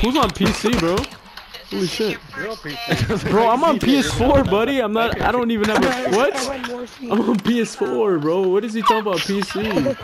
Who's on PC, bro? Holy shit. Bro, I'm on PS4, buddy. I'm not. I don't even have a. What? I'm on PS4, bro. What is he talking about PC?